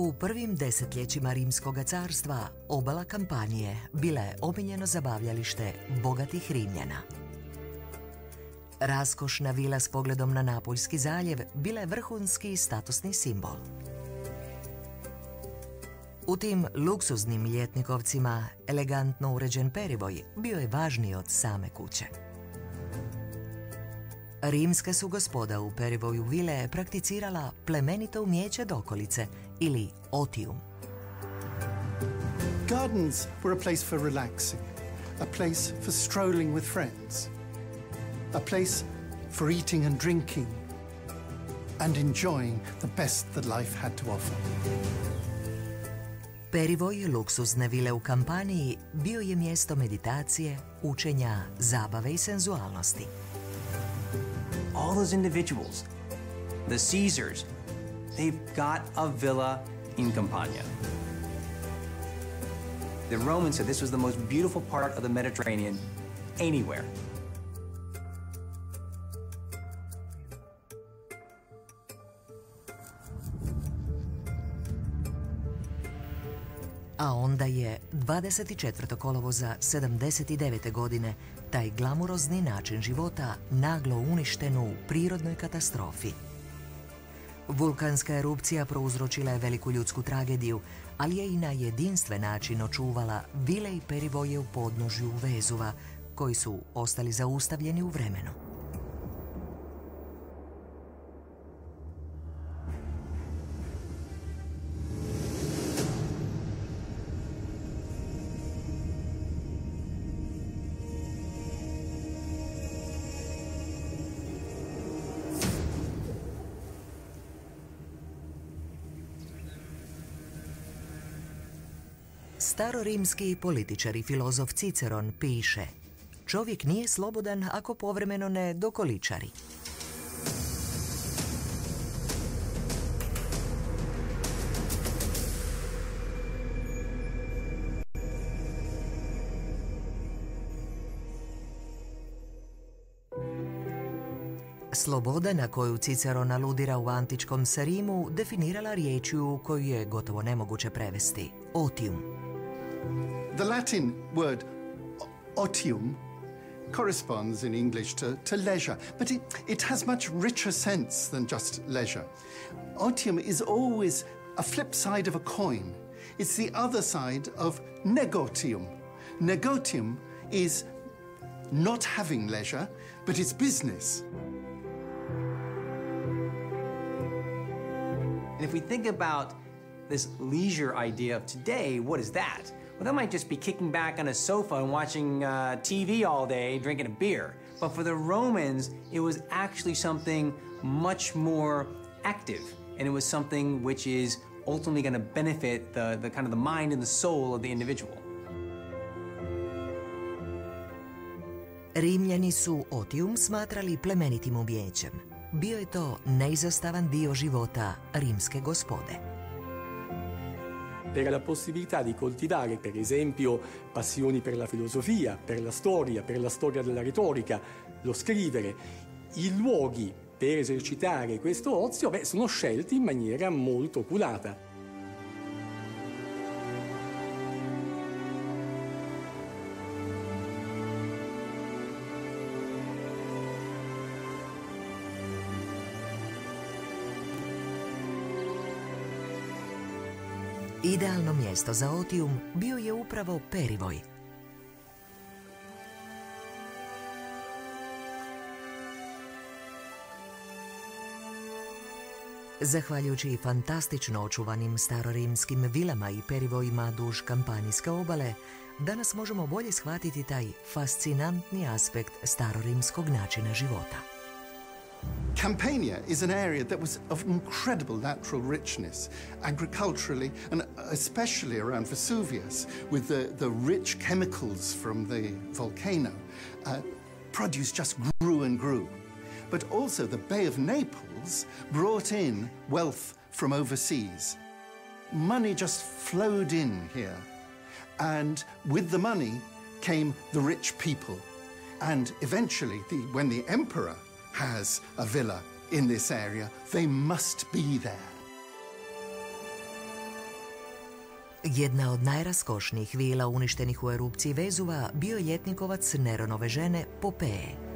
u prvim desetljećima Rimskog carstva obala kampanije bila je omiljeno zabavljalište bogatih Rimljana. Raskošna vila s pogledom na Napoljski zaljev bila je vrhunski statusni simbol. U tim luksuznim ljetnikovcima elegantno uređen perivoj bio je važniji od same kuće. Rimska su gospoda u perivoju vile prakticirala plemenito umjeće dokolice ili otium. Gardens were a place for relaxing, a place for strolling with friends, a place for eating and drinking and enjoying the best that life had to offer. Perivoj luksuzne vile u kampaniji bio je mjesto meditacije, učenja, zabave i senzualnosti. All those individuals, the Caesars, they've got a villa in Campania. The Romans said this was the most beautiful part of the Mediterranean anywhere. A onda je 24. kolovoza 79. godine taj glamurozni način života naglo uništen u prirodnoj katastrofi. Vulkanska erupcija prouzročila je veliku ljudsku tragediju, ali je i na jedinstven način očuvala vile i perivoje u podnožju Vezuva, koji su ostali zaustavljeni u vremenu. Starorimski političar i filozof Ciceron piše Čovjek nije slobodan ako povremeno ne dokoličari. Sloboda na koju Ciceron aludira u antičkom Sarimu definirala riječju koju je gotovo nemoguće prevesti, otium. The Latin word otium corresponds in English to, to leisure, but it, it has much richer sense than just leisure. Otium is always a flip side of a coin. It's the other side of negotium. Negotium is not having leisure, but it's business. And if we think about this leisure idea of today, what is that? Well, that might just be kicking back on a sofa and watching uh, TV all day, drinking a beer. But for the Romans, it was actually something much more active, and it was something which is ultimately going to benefit the, the kind of the mind and the soul of the individual. Rimljani su otium smatrali plemenitim ubijećem. Bio je to neizostavan dio života rimske gospode. Per la possibilità di coltivare per esempio passioni per la filosofia, per la storia, per la storia della retorica, lo scrivere. I luoghi per esercitare questo ozio beh, sono scelti in maniera molto oculata. Idealno mjesto za otium bio je upravo Perivoj. Zahvaljujući fantastično očuvanim starorimskim vilama i perivojima duž kampanijske obale, danas možemo bolje shvatiti taj fascinantni aspekt starorimskog načina života. Campania is an area that was of incredible natural richness, agriculturally, and especially around Vesuvius, with the, the rich chemicals from the volcano. Uh, produce just grew and grew. But also the Bay of Naples brought in wealth from overseas. Money just flowed in here. And with the money came the rich people. And eventually, the, when the emperor has a villa in this area, they must be there. Jedna od najraskošnijih vila uništenih u erupciji Vezuva bio je ljetnikovac Neronove žene Popeje.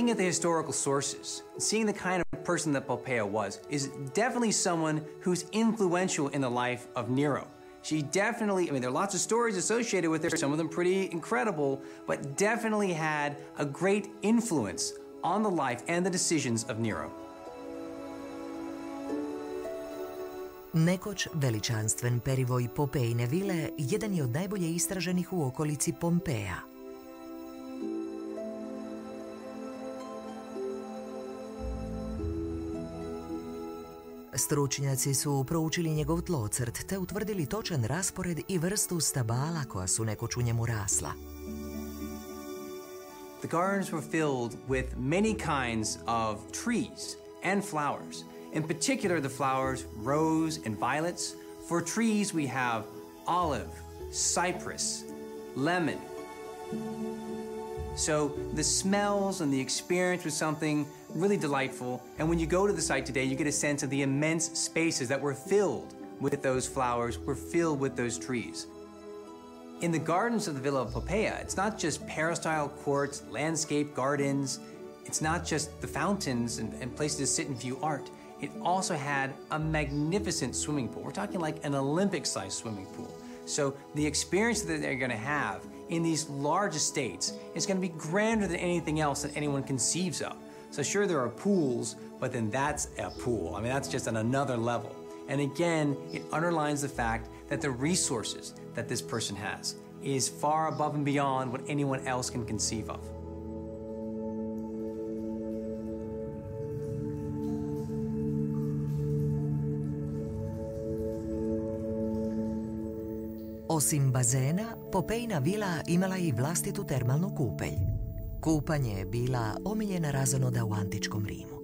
Looking at the historical sources, seeing the kind of person that Poppaea was, is definitely someone who's influential in the life of Nero. She definitely, I mean, there are lots of stories associated with her, some of them pretty incredible, but definitely had a great influence on the life and the decisions of Nero. Nekoć veličanstven perivoj Popejne vile jedan je od najbolje istraženih u okolici Pompeja. Stručnjaci su proučili njegov tlocrt te utvrdili točan raspored i vrstu stabala koja su nekoć u njemu rasla. The gardens were filled with many kinds of trees and flowers. In particular, the flowers rose and violets. For trees, we have olive, cypress, lemon. So the smells and the experience was something really delightful. And when you go to the site today, you get a sense of the immense spaces that were filled with those flowers, were filled with those trees. In the gardens of the Villa of Popea, it's not just peristyle courts, landscape gardens, it's not just the fountains and, and places to sit and view art. It also had a magnificent swimming pool. We're talking like an Olympic sized swimming pool. So the experience that they're going to have in these large estates is going to be grander than anything else that anyone conceives of. So sure, there are pools, but then that's a pool. I mean, that's just on another level. And again, it underlines the fact that the resources that this person has is far above and beyond what anyone else can conceive of. Osim bazena, Popejna vila imala i vlastitu termalnu kupelj. Kupanje je bila omiljena razonoda u antičkom Rimu.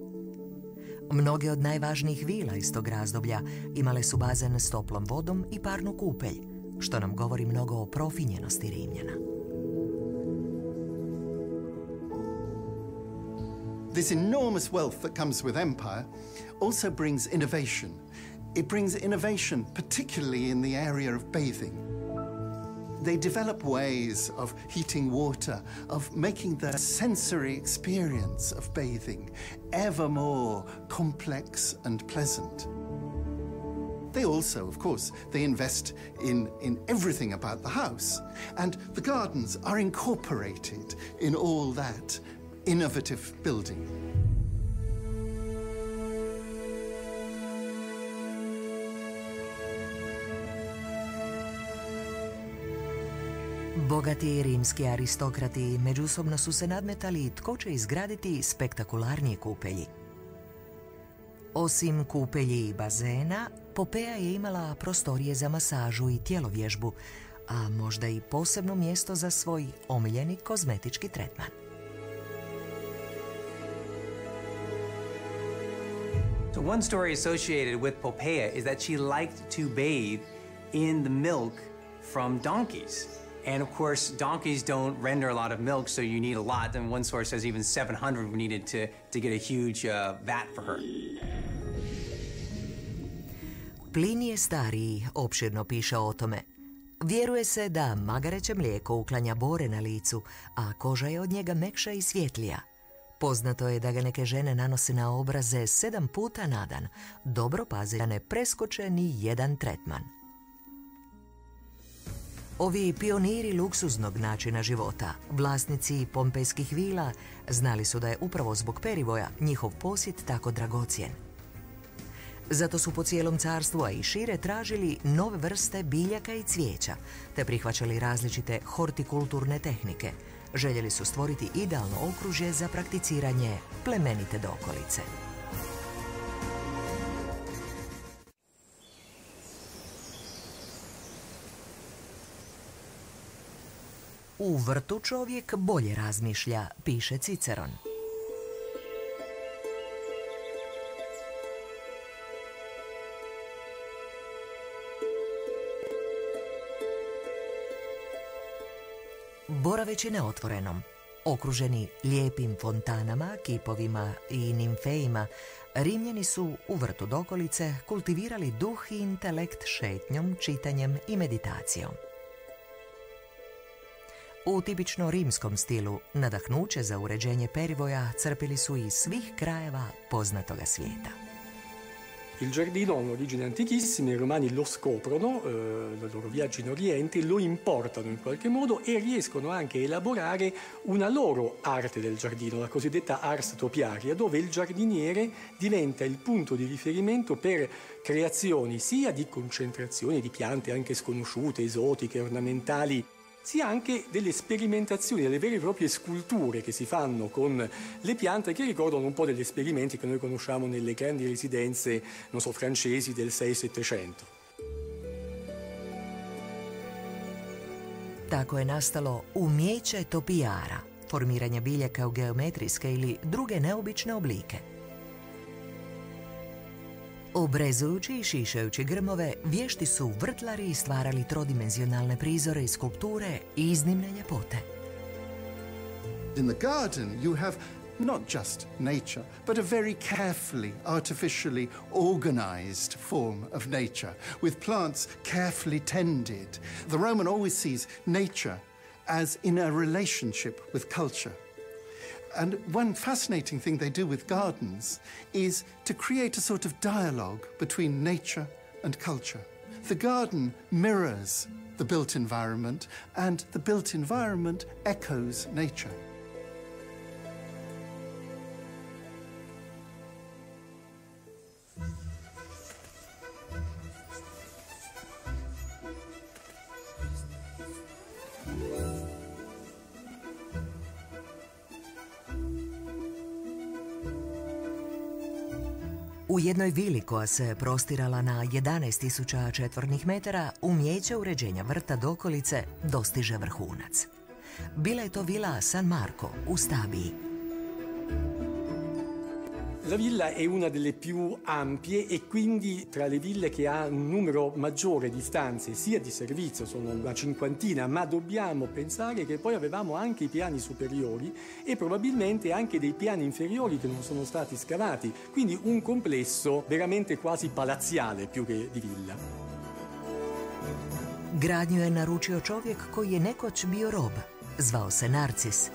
Mnoge od najvažnijih vila iz tog razdoblja imale su bazen s toplom vodom i parnu kupelj, što nam govori mnogo o profinjenosti Rimljana. This enormous wealth that comes with empire also brings innovation. It brings innovation, particularly in the area of bathing. They develop ways of heating water, of making the sensory experience of bathing ever more complex and pleasant. They also, of course, they invest in, in everything about the house. And the gardens are incorporated in all that innovative building. Bogati rimski aristokrati međusobno su se nadmetali tko će izgraditi spektakularnije kupelji. Osim kupelji i bazena, Popeja je imala prostorije za masažu i tjelovježbu, a možda i posebno mjesto za svoj omiljeni kozmetički tretman. So one story associated with Popea is that she liked to bathe in the milk from donkeys. And of course, donkeys don't render a lot of milk, so you need a lot. And one source says even 700 were needed to, to get a huge uh, vat for her. Plinije stariji opširno piše o tome. Vjeruje se da magareće mlijeko uklanja bore na licu, a koža je od njega mekša i svjetlija. Poznato je da ga neke žene nanose na obraze sedam puta na dan. Dobro paze da ne preskoče ni jedan tretman. Ovi pioniri luksuznog načina života, vlasnici pompejskih vila, znali su da je upravo zbog perivoja njihov posjet tako dragocijen. Zato su po cijelom carstvu, a i šire, tražili nove vrste biljaka i cvijeća, te prihvaćali različite hortikulturne tehnike. Željeli su stvoriti idealno okružje za prakticiranje plemenite dokolice. U vrtu čovjek bolje razmišlja, piše Ciceron. Boraveći neotvorenom, okruženi lijepim fontanama, kipovima i nimfejima, Rimljani su u vrtu dokolice kultivirali duh i intelekt šetnjom, čitanjem i meditacijom. U tipično rimskom stilu nadahnuće za uređenje perivoja crpili su iz svih krajeva poznatoga svijeta. Il giardino ha un'origine antichissima, i romani lo scoprono, eh, nei loro viaggi in Oriente, lo importano in qualche modo e riescono anche a elaborare una loro arte del giardino, la cosiddetta ars topiaria, dove il giardiniere diventa il punto di riferimento per creazioni sia di concentrazioni di piante anche sconosciute, esotiche, ornamentali, sia anche delle sperimentazioni, delle vere e proprie sculture che si fanno con le piante che ricordano un po' degli esperimenti che noi conosciamo nelle grandi residenze, non so, francesi del 6-700. Tako je nastalo umjeće topijara, formiranje biljaka u geometrijske ili druge neobične oblike. Obrezujući i šišajući grmove, vješti su vrtlari stvarali trodimenzionalne prizore i skulpture iznimne ljepote. In the garden you have not just nature, but a very carefully, artificially organized form of nature, with plants carefully tended. The Roman always sees nature as in a relationship with culture. And one fascinating thing they do with gardens is to create a sort of dialogue between nature and culture. The garden mirrors the built environment, and the built environment echoes nature. Jednoj vili koja se prostirala na 11.000 četvornih metara, umjeće uređenja vrta dokolice dostiže vrhunac. Bila je to vila San Marco u Stabiji, La villa è una delle più ampie e quindi tra le ville che ha un numero maggiore di stanze sia di servizio, sono una cinquantina, ma dobbiamo pensare che poi avevamo anche i piani superiori e probabilmente anche dei piani inferiori che non sono stati scavati, quindi un complesso veramente quasi palaziale più che di villa. Gradnju je naručio čovjek koji je nekoć bio rob. Zvao se Narcis.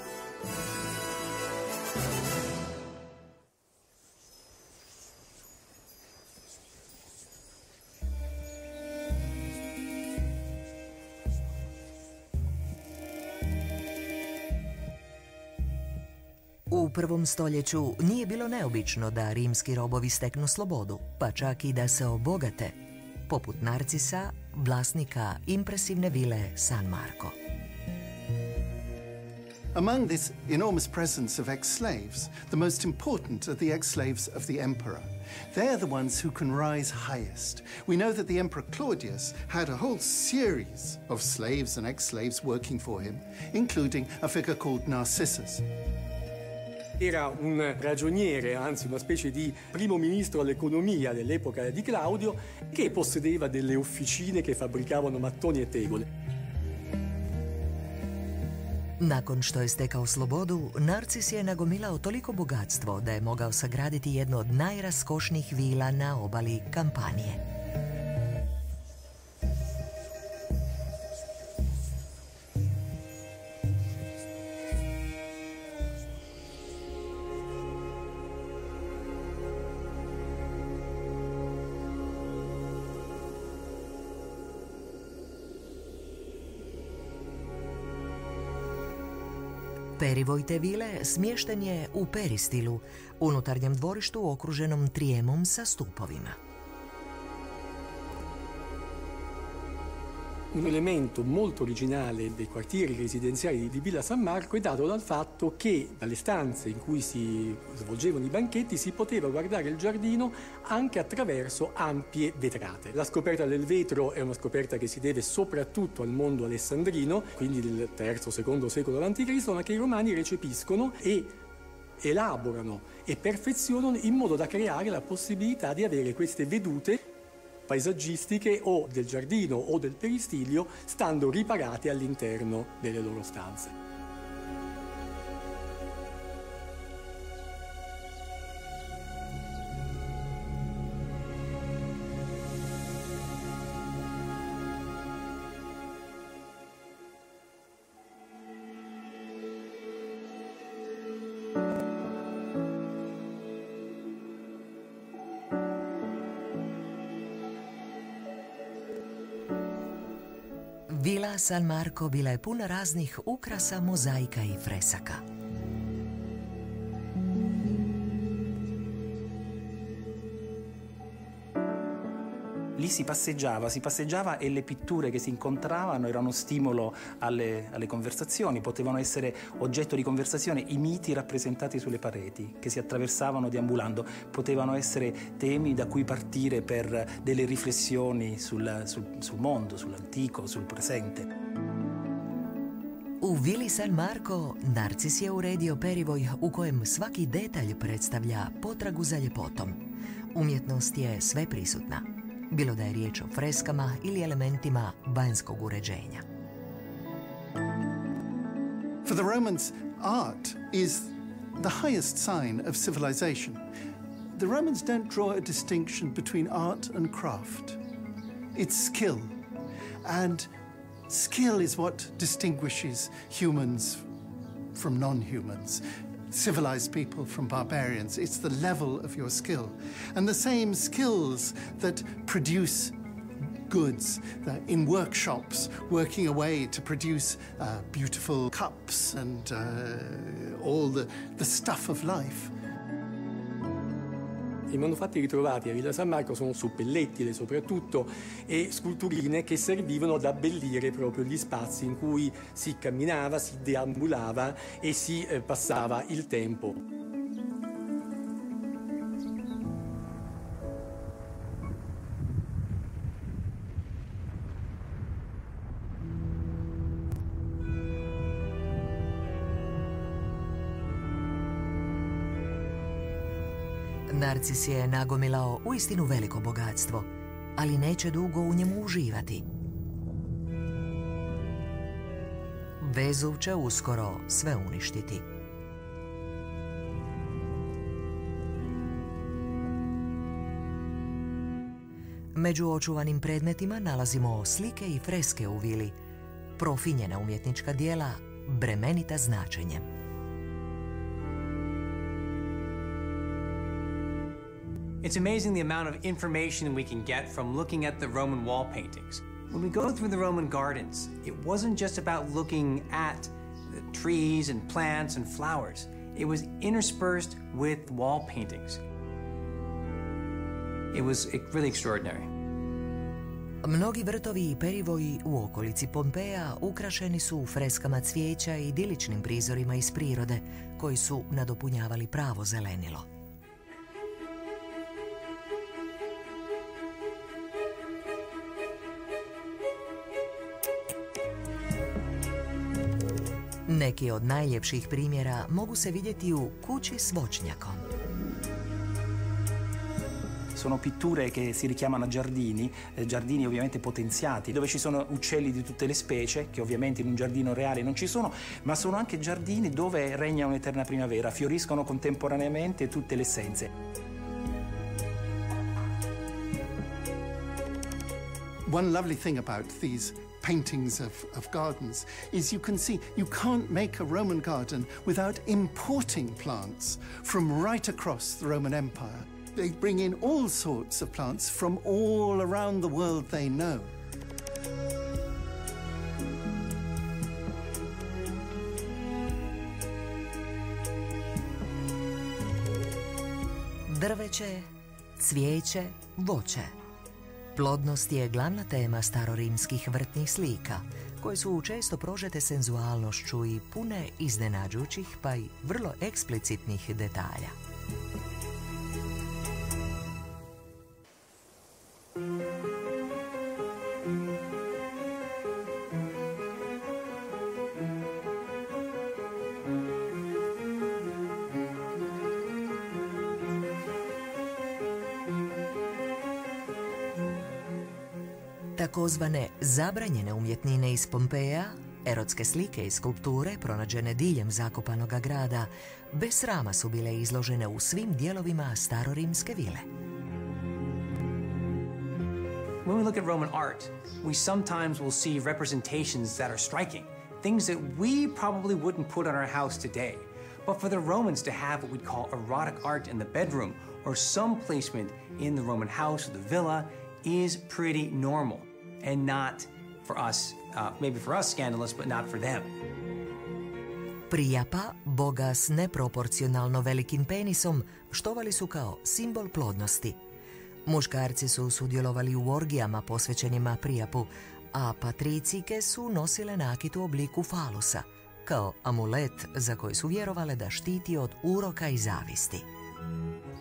Prvom stoljeću nije bilo neobično da rimski robovi steknu slobodu, pa čak i da se obogate, poput Narcisa, vlasnika impresivne vile San Marco. Among this enormous presence of ex-slaves, the most important are the ex-slaves of the emperor. They're the ones who can rise highest. We know that the Emperor Claudius had a whole series of slaves and ex-slaves working for him, including a figure called Narcissus. Era un ragioniere, anzi una specie di primo ministro all'economia dell'epoca di Claudio, che possedeva delle officine che fabbricavano mattoni e tegole. Nakon što je stekao slobodu, Narcis je nagomilao toliko bogatstvo da je mogao sagraditi jednu od najraskošnijih vila na obali Kampanije. Perivoj te vile smješten je u peristilu, unutarnjem dvorištu okruženom trijemom sa stupovima. Un elemento molto originale dei quartieri residenziali di Villa San Marco è dato dal fatto che dalle stanze in cui si svolgevano i banchetti si poteva guardare il giardino anche attraverso ampie vetrate. La scoperta del vetro è una scoperta che si deve soprattutto al mondo alessandrino, quindi del III-II secolo a.C., ma che i romani recepiscono e elaborano e perfezionano in modo da creare la possibilità di avere queste vedute paesaggistiche o del giardino o del peristilio stando riparate all'interno delle loro stanze. San Marko bila je puna raznih ukrasa, mozaika i fresaka. Si passeggiava, si passeggiava e le pitture che si incontravano erano stimolo alle, alle, conversazioni, potevano essere oggetto di conversazione, i miti rappresentati sulle pareti che si attraversavano deambulando, potevano essere temi da cui partire per delle riflessioni sul, sul, sul mondo, sull'antico, sul presente. U Vili San Marko Narcis je uredio perivoj u kojem svaki detalj predstavlja potragu za ljepotom. Umjetnost je sve prisutna. Bilo da je riječ o freskama ili elementima vanjskog uređenja. For the Romans, art is the highest sign of civilization. The Romans don't draw a distinction between art and craft. It's skill. And skill is what distinguishes humans from non-humans civilized people from barbarians. It's the level of your skill. And the same skills that produce goods in workshops, working away to produce uh, beautiful cups and uh, all the, the stuff of life. I manufatti ritrovati a Villa San Marco sono suppellettile soprattutto e sculturine che servivano ad abbellire proprio gli spazi in cui si camminava, si deambulava e si eh, passava il tempo. Narcis je nagomilao uistinu veliko bogatstvo, ali neće dugo u njemu uživati. Vezuv će uskoro sve uništiti. Među očuvanim predmetima nalazimo slike i freske u vili, profinjena umjetnička dijela, bremenita značenjem. It's amazing the amount of information we can get from looking at the Roman wall paintings. When we go through the Roman gardens, it wasn't just about looking at the trees and plants and flowers. It was interspersed with wall paintings. It was really extraordinary. Mnogi vrtovi i perivoji u okolici Pompeja ukrašeni su freskama cvijeća i diličnim prizorima iz prirode koji su nadopunjavali pravo zelenilo. Neki od najljepših primjera mogu se vidjeti u kući s voćnjakom. Sono pitture che si richiamano a giardini, eh, giardini ovviamente potenziati, dove ci sono uccelli di tutte le specie, che ovviamente in un giardino reale non ci sono, ma sono anche giardini dove regna un'eterna primavera, fioriscono contemporaneamente tutte le essenze. One lovely thing about these paintings of, of gardens is you can see you can't make a Roman garden without importing plants from right across the Roman Empire. They bring in all sorts of plants from all around the world they know. Drveće, cvijeće, voće. Plodnost je glavna tema starorimskih vrtnih slika, koje su često prožete senzualnošću i pune iznenađujućih pa i vrlo eksplicitnih detalja. Takozvane zabranjene umjetnine iz Pompeja, erotske slike i skulpture pronađene diljem zakopanoga grada, bez srama su bile izložene u svim dijelovima starorimske vile. When we look at Roman art, we sometimes will see representations that are striking, things that we probably wouldn't put on our house today. But for the Romans to have what we'd call erotic art in the bedroom or some placement in the Roman house or the villa is pretty normal and not for us, uh, maybe for us scandalous, but not for them. Prijapa, boga s neproporcionalno velikim penisom, štovali su kao simbol plodnosti. Muškarci su sudjelovali u orgijama posvećenima prijapu, a patricike su nosile nakit u obliku falusa, kao amulet za koji su vjerovale da štiti od uroka i zavisti.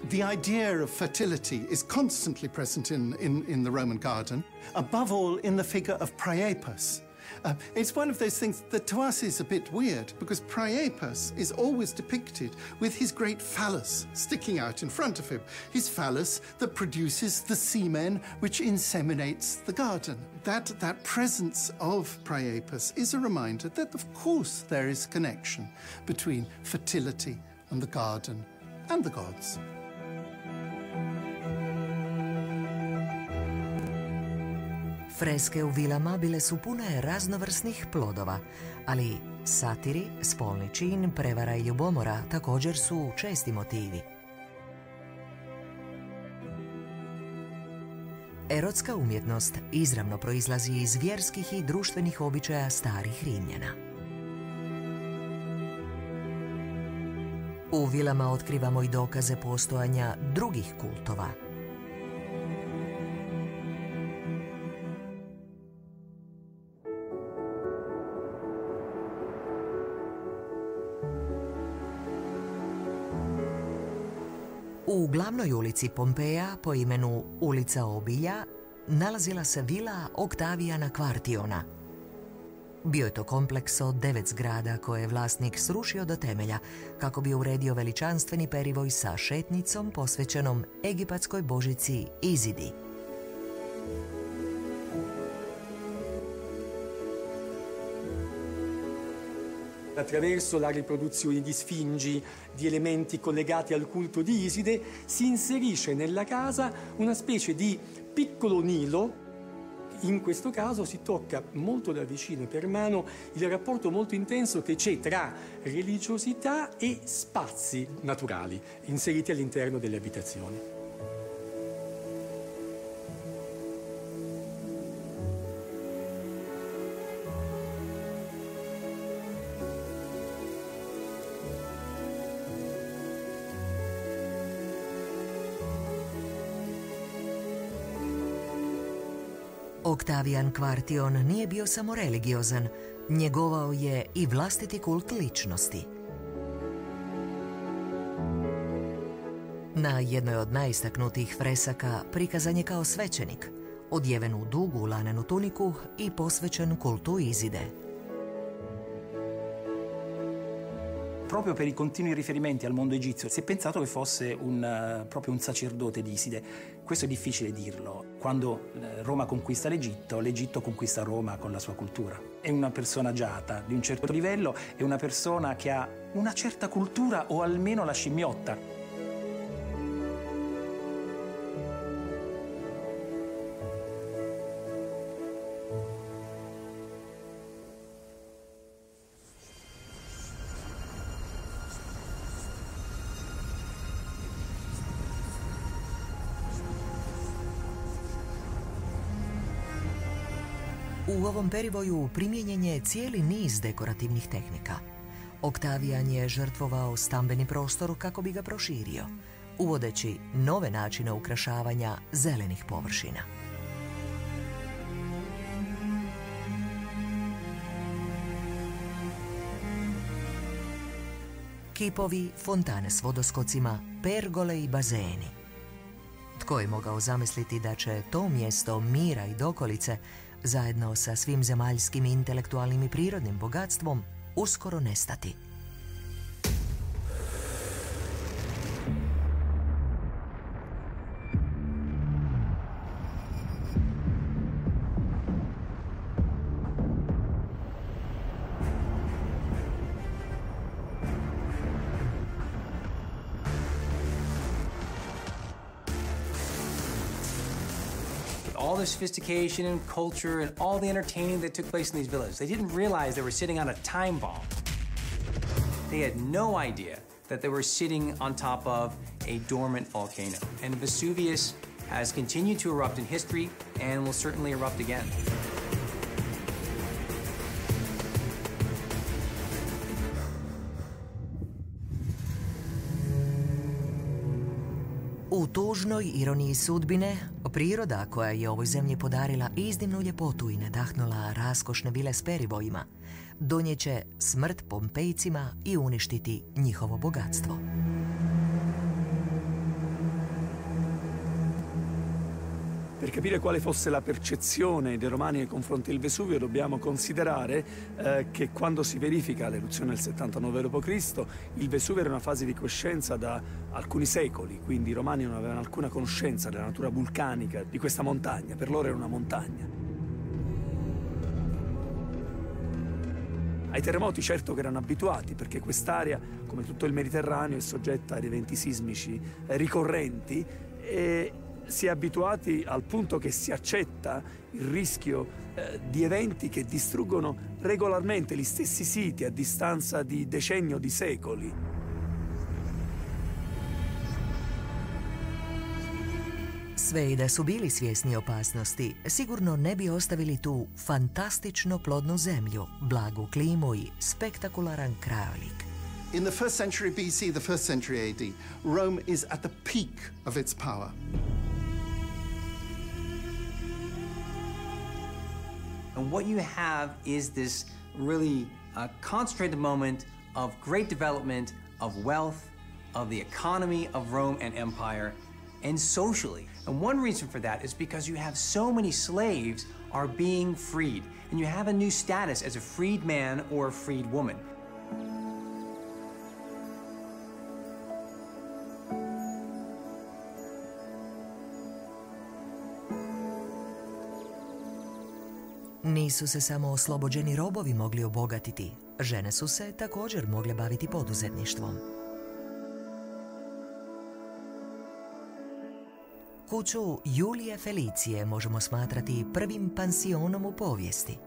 The idea of fertility is constantly present in, in, in the Roman garden, above all in the figure of Priapus. Uh, it's one of those things that to us is a bit weird because Priapus is always depicted with his great phallus sticking out in front of him. His phallus that produces the semen which inseminates the garden. That, that presence of Priapus is a reminder that, of course, there is connection between fertility and the garden and the gods. Freske u vilama bile su pune raznovrsnih plodova, ali satiri, spolni čin, prevara i ljubomora također su česti motivi. Erotska umjetnost izravno proizlazi iz vjerskih i društvenih običaja starih Rimljana. U vilama otkrivamo i dokaze postojanja drugih kultova – glavnoj ulici Pompeja po imenu Ulica Obilja nalazila se vila Oktavijana Kvartiona. Bio je to kompleks od devet zgrada koje je vlasnik srušio do temelja kako bi uredio veličanstveni perivoj sa šetnicom posvećenom egipatskoj božici Izidi. Attraverso la riproduzione di sfingi, di elementi collegati al culto di Iside, si inserisce nella casa una specie di piccolo Nilo. In questo caso si tocca molto da vicino per mano il rapporto molto intenso che c'è tra religiosità e spazi naturali inseriti all'interno delle abitazioni. Oktavijan Kvartion nije bio samo religiozan, njegovao je i vlastiti kult ličnosti. Na jednoj od najistaknutijih fresaka prikazan je kao svećenik, odjeven u dugu lanenu tuniku i posvećen kultu Izide. Proprio per i continui riferimenti al mondo egizio si è pensato che fosse un, uh, proprio un sacerdote di Iside. Questo è difficile dirlo. Quando uh, Roma conquista l'Egitto, l'Egitto conquista Roma con la sua cultura. È una persona agiata di un certo livello, è una persona che ha una certa cultura o almeno la scimmiotta. U ovom perivoju primijenjen je cijeli niz dekorativnih tehnika. Oktavijan je žrtvovao stambeni prostor kako bi ga proširio, uvodeći nove načine ukrašavanja zelenih površina. Kipovi, fontane s vodoskocima, pergole i bazeni. Tko je mogao zamisliti da će to mjesto mira i dokolice zajedno sa svim zemaljskim intelektualnim i prirodnim bogatstvom, uskoro nestati? Sophistication and culture and all the entertaining that took place in these villages. They didn't realize they were sitting on a time bomb. They had no idea that they were sitting on top of a dormant volcano. And Vesuvius has continued to erupt in history and will certainly erupt again. U tužnoj ironiji sudbine, priroda koja je ovoj zemlji podarila iznimnu ljepotu i nadahnula raskošne vile s perivojima, donjeće smrt Pompejcima i uništiti njihovo bogatstvo. Capire quale fosse la percezione dei romani nei confronti del Vesuvio dobbiamo considerare eh, che quando si verifica l'eruzione del 79 d.C. il Vesuvio era una fase di coscienza da alcuni secoli, quindi i romani non avevano alcuna conoscenza della natura vulcanica di questa montagna, per loro era una montagna. Ai terremoti certo che erano abituati perché quest'area, come tutto il Mediterraneo, è soggetta ad eventi sismici eh, ricorrenti e si è abituati al punto che si accetta il rischio eh, di eventi che distruggono regolarmente gli stessi siti a distanza di decenni o di secoli. Sve i da su bili svjesni opasnosti, sigurno ne bi ostavili tu fantastično plodnu zemlju, blagu klimu i spektakularan krajolik. In the first century BC, the first century AD, Rome is at the peak of its power. And what you have is this really uh, concentrated moment of great development, of wealth, of the economy of Rome and Empire, and socially. And one reason for that is because you have so many slaves are being freed, and you have a new status as a freed man or a freed woman. Nisu se samo oslobođeni robovi mogli obogatiti, žene su se također mogle baviti poduzetništvom. Kuću Julije Felicije možemo smatrati prvim pansionom u povijesti.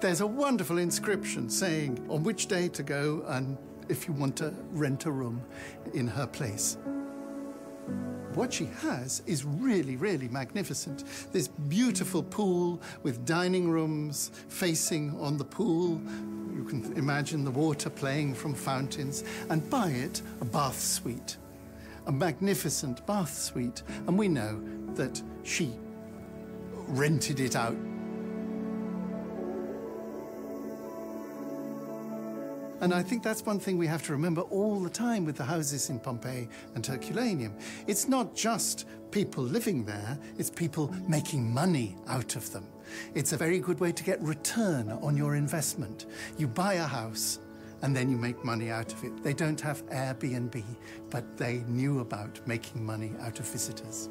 There's a wonderful inscription saying on which day to go and if you want to rent a room in her place. What she has is really, really magnificent. This beautiful pool with dining rooms facing on the pool. You can imagine the water playing from fountains, and by it, a bath suite. A magnificent bath suite. And we know that she rented it out And I think that's one thing we have to remember all the time with the houses in Pompeii and Herculaneum. It's not just people living there, it's people making money out of them. It's a very good way to get return on your investment. You buy a house and then you make money out of it. They don't have Airbnb, but they knew about making money out of visitors.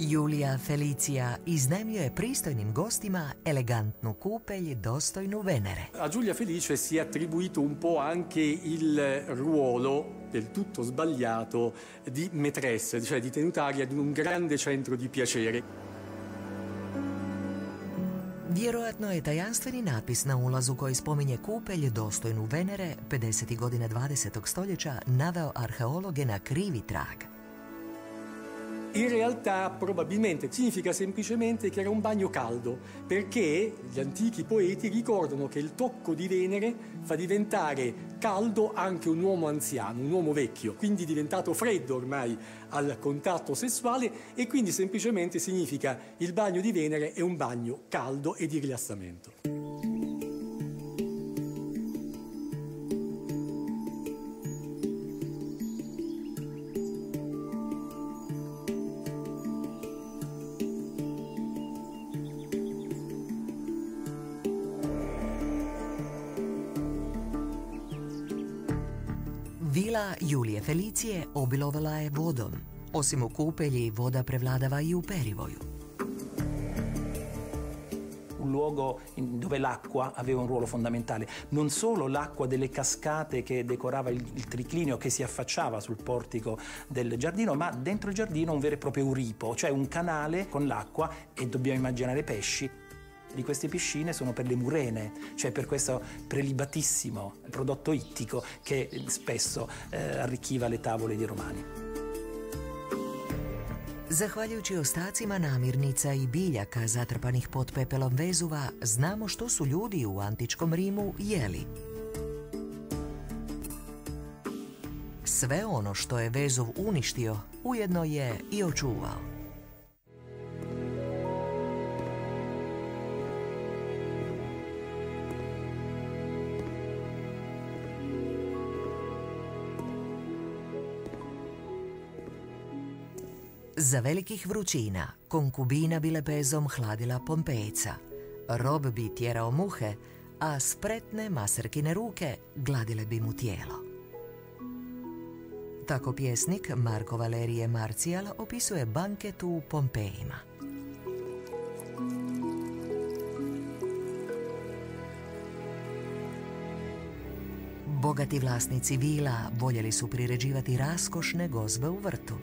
Julija Felicija iznajmljuje pristojnim gostima elegantnu kupelj dostojnu Venere. A Giulia Felice si è attribuito un po' anche il ruolo del tutto sbagliato di maîtresse, cioè di tenutaria di un grande centro di piacere. Vjerojatno je tajanstveni natpis na ulazu koji spominje kupelj dostojnu Venere 50. godine 20. stoljeća naveo arheologe na krivi trag. In realtà probabilmente significa semplicemente che era un bagno caldo, perché gli antichi poeti ricordano che il tocco di Venere fa diventare caldo anche un uomo anziano, un uomo vecchio, quindi diventato freddo ormai al contatto sessuale e quindi semplicemente significa il bagno di Venere è un bagno caldo e di rilassamento. Julije Felicije obilovala je vodom. Osim u kupelji, voda prevladava i u perivoju. un luogo dove l'acqua aveva un ruolo fondamentale, non solo l'acqua delle cascate che decorava il, il, triclinio che si affacciava sul portico del giardino, ma dentro il giardino un vero e proprio uripo, cioè un canale con l'acqua e dobbiamo immaginare pesci di queste piscine sono per le murene, cioè per questo prelibatissimo prodotto ittico che spesso eh, arricchiva le tavole dei romani. Zahvaljujući ostacima namirnica i biljaka zatrpanih pod pepelom Vezuva, znamo što su ljudi u antičkom Rimu jeli. Sve ono što je Vezov uništio, ujedno je i očuvao. Za velikih vrućina konkubina bi lepezom hladila Pompejca, rob bi tjerao muhe, a spretne maserkine ruke gladile bi mu tijelo. Tako pjesnik Marko Valerije Marcijal opisuje banket u Pompejima. Bogati vlasnici vila voljeli su priređivati raskošne gozbe u vrtu.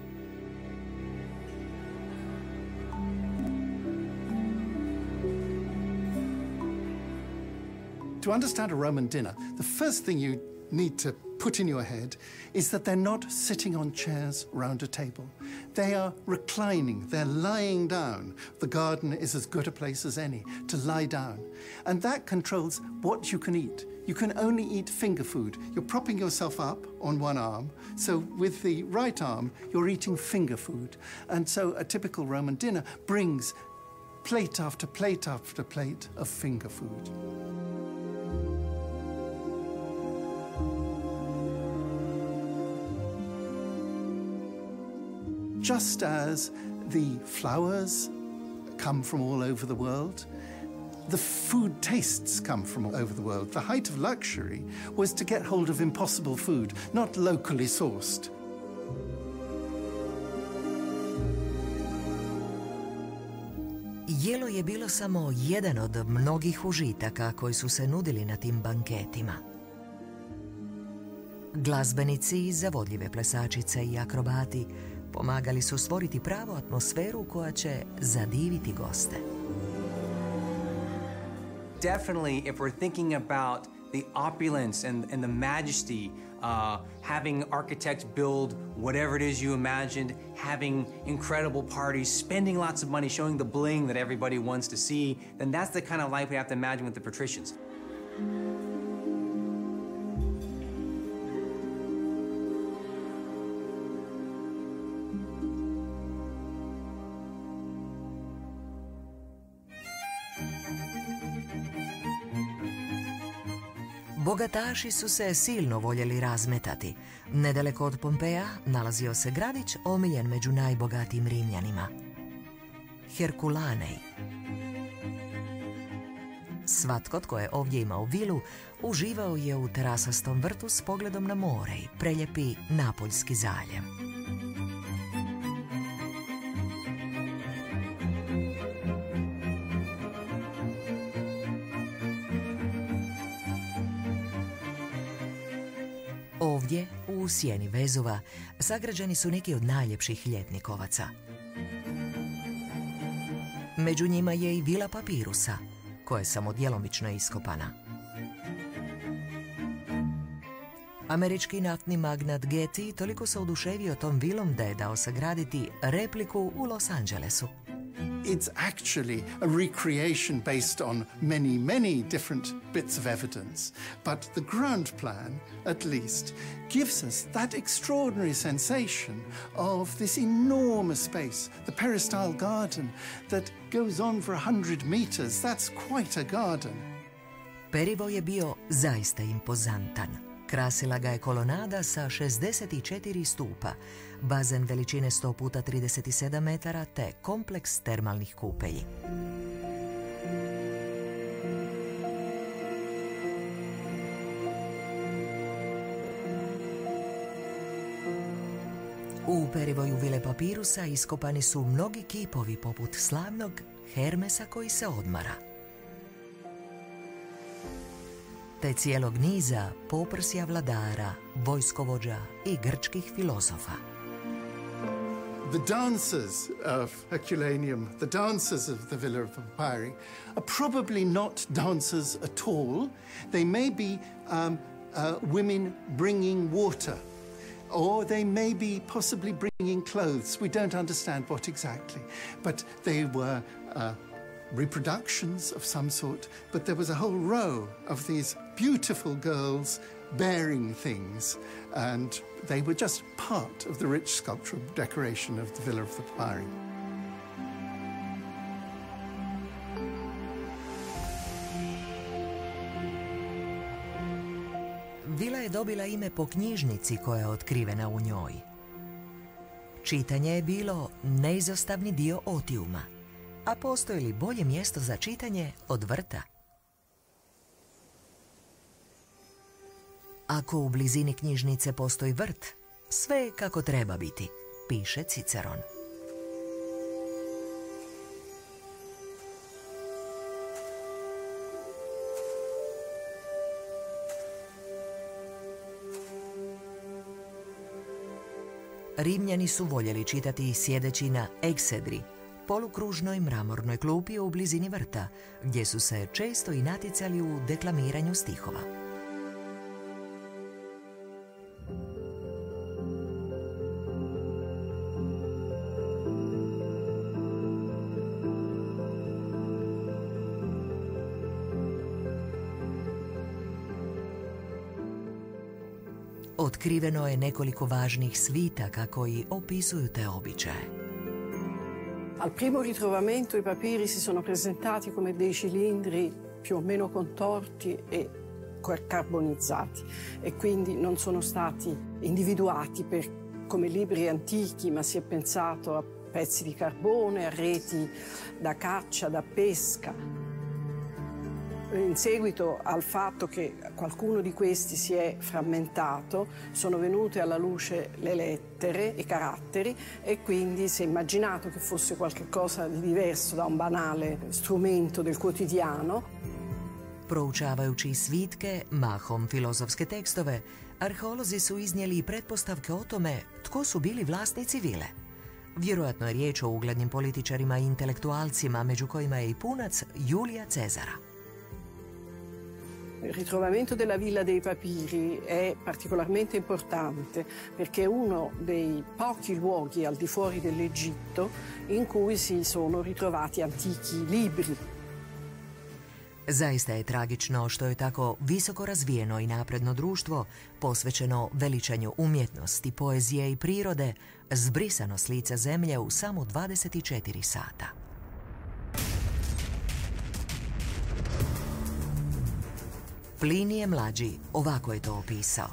To understand a Roman dinner, the first thing you need to put in your head is that they're not sitting on chairs round a table. They are reclining, they're lying down. The garden is as good a place as any to lie down. And that controls what you can eat. You can only eat finger food. You're propping yourself up on one arm. So with the right arm, you're eating finger food. And so a typical Roman dinner brings plate after plate after plate of finger food. Just as the flowers come from all over the world, the food tastes come from all over the world. The height of luxury was to get hold of impossible food, not locally sourced. Jelo je bilo samo jedan od mnogih užitaka koji su se nudili na tim banketima. Glazbenici, zavodljive plesačice i akrobati Pomagali su stvoriti pravu atmosferu koja će zadiviti goste. Definitely, if we're thinking about the opulence and, and the majesty, uh, having architects build whatever it is you imagined, having incredible parties, spending lots of money, showing the bling that everybody wants to see, then that's the kind of life we have to imagine with the patricians. Bogataši su se silno voljeli razmetati. Nedaleko od Pompeja nalazio se gradić omiljen među najbogatijim Rimljanima. Herkulanej. Svatko tko je ovdje imao vilu, uživao je u terasastom vrtu s pogledom na more i preljepi Napoljski zaljev. U sjeni vezova, sagrađeni su neki od najljepših ljetnikovaca. Među njima je i vila papirusa, koja je samo djelomično iskopana. Američki naftni magnat Getty toliko se oduševio tom vilom da je dao sagraditi repliku u Los Angelesu. It's actually a recreation based on many, many different bits of evidence. But the ground plan, at least, gives us that extraordinary sensation of this enormous space, the peristyle garden, that goes on for a hundred meters. That's quite a garden. Perivo je bio zaista impozantan. Krasila ga je kolonada sa 64 stupa, bazen veličine 100 puta 37 metara te kompleks termalnih kupelji. U perivoju Vile Papirusa iskopani su mnogi kipovi poput slavnog Hermesa koji se odmara. Te cijelog niza poprsja vladara, vojskovođa i grčkih filozofa. The dancers of Herculaneum, the dancers of the Villa of Papyri, are probably not dancers at all. They may be um, uh, women bringing water, or they may be possibly bringing clothes. We don't understand what exactly. But they were uh, reproductions of some sort, but there was a whole row of these beautiful girls bearing things, and they were just part of the rich sculptural decoration of the Villa of the Papyri. Vila je dobila ime po knjižnici koja je otkrivena u njoj. Čitanje je bilo neizostavni dio otijuma – a postoji li bolje mjesto za čitanje od vrta? Ako u blizini knjižnice postoji vrt, sve je kako treba biti, piše Ciceron. Rimljani su voljeli čitati sjedeći na eksedri, polukružnoj mramornoj klupi u blizini vrta, gdje su se često i naticali u deklamiranju stihova. Otkriveno je nekoliko važnih svitaka koji opisuju te običaje. Al primo ritrovamento i papiri si sono presentati come dei cilindri più o meno contorti e carbonizzati e quindi non sono stati individuati per, come libri antichi, ma si è pensato a pezzi di carbone, a reti da caccia, da pesca in seguito al fatto che qualcuno di questi si è frammentato, sono venute alla luce le lettere, i caratteri e quindi si è immaginato che fosse qualcosa di diverso da un banale strumento del quotidiano. Proučavajući svitke, mahom filozofske tekstove, arheolozi su iznijeli pretpostavke o tome tko su bili vlasnici vile. Vjerojatno je riječ o uglednim političarima i intelektualcima, među kojima je i punac Julija Cezara. Il ritrovamento della Villa dei Papiri è particolarmente importante perché è uno dei pochi luoghi al di fuori dell'Egitto in cui si sono ritrovati antichi libri. Zaista je tragično što je tako visoko razvijeno i napredno društvo posvećeno veličanju umjetnosti, poezije i prirode zbrisano s lica zemlje u samo 24 sata. Plinije mlađi ovako je to opisao.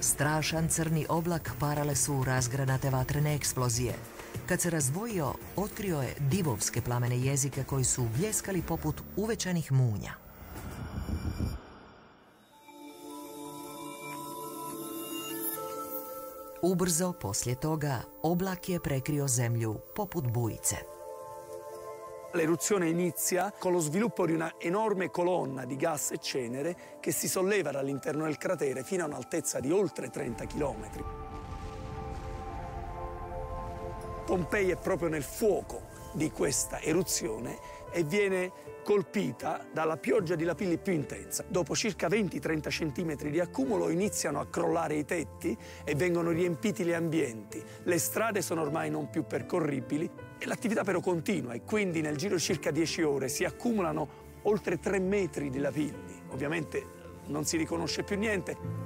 Strašan crni oblak parale su razgranate vatrene eksplozije. Kad se razdvojio, otkrio je divovske plamene jezike koji su bljeskali poput uvećanih munja. Ubrzo poslije toga oblak je prekrio zemlju poput bujice. L'eruzione inizia con lo sviluppo di una enorme colonna di gas e cenere che si solleva dall'interno del cratere fino a un'altezza di oltre 30 km. Pompei è proprio nel fuoco di questa eruzione e viene colpita dalla pioggia di lapilli più intensa. Dopo circa 20-30 cm di accumulo iniziano a crollare i tetti e vengono riempiti gli ambienti. Le strade sono ormai non più percorribili e l'attività però continua e quindi nel giro di circa 10 ore si accumulano oltre 3 metri di lapilli. Ovviamente non si riconosce più niente.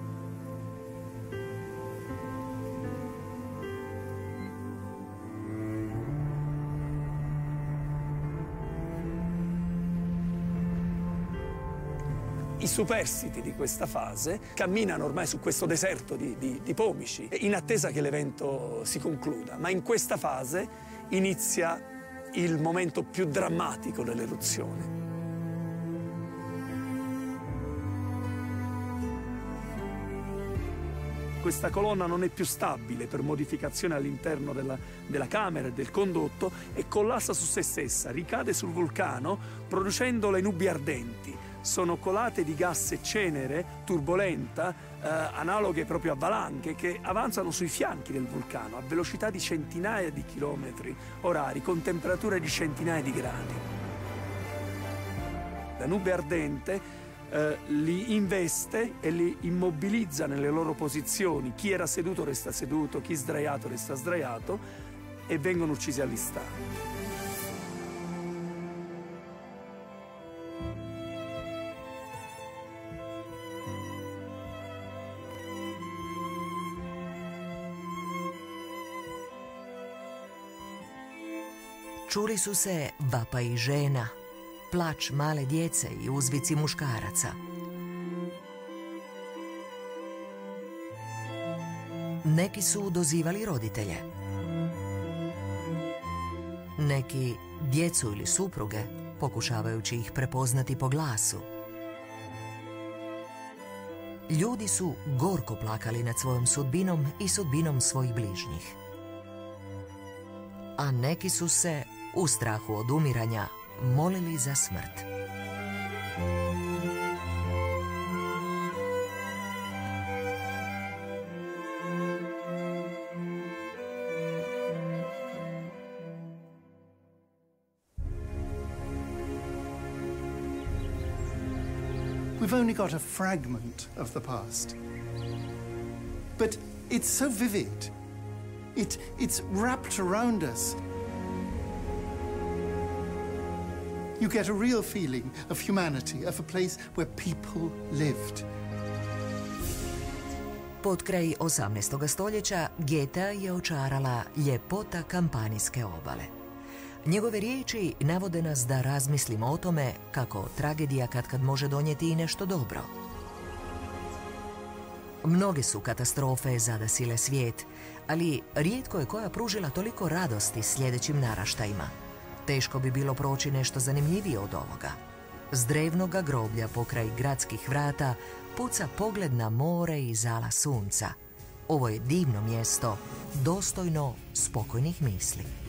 Superstiti di questa fase camminano ormai su questo deserto di, di, di pomici in attesa che l'evento si concluda, ma in questa fase inizia il momento più drammatico dell'eruzione. questa colonna non è più stabile per modificazione all'interno della, della, camera e del condotto e collassa su se stessa, ricade sul vulcano producendo le nubi ardenti sono colate di gas e cenere turbolenta, eh, analoghe proprio a valanghe, che avanzano sui fianchi del vulcano a velocità di centinaia di chilometri orari, con temperature di centinaia di gradi. La nube ardente eh, li investe e li immobilizza nelle loro posizioni. Chi era seduto resta seduto, chi sdraiato resta sdraiato e vengono uccisi all'istante. Čuli su se i žena, plać male djece i uzvici muškaraca. Neki su dozivali roditelje. Neki djecu ili supruge, pokušavajući ih prepoznati po glasu. Ljudi su gorko plakali nad svojom sudbinom i sudbinom svojih bližnjih. A neki su se u strahu od umiranja molili za smrt. We've only got a fragment of the past. But it's so vivid. It, it's wrapped around us you get a real feeling of humanity, of a place where people lived. Pod kraj 18. stoljeća Geta je očarala ljepota kampanijske obale. Njegove riječi navode nas da razmislimo o tome kako tragedija kad kad može donijeti i nešto dobro. Mnoge su katastrofe zadasile svijet, ali rijetko je koja pružila toliko radosti sljedećim naraštajima – Teško bi bilo proći nešto zanimljivije od ovoga. S drevnoga groblja pokraj gradskih vrata puca pogled na more i zala sunca. Ovo je divno mjesto, dostojno spokojnih misli.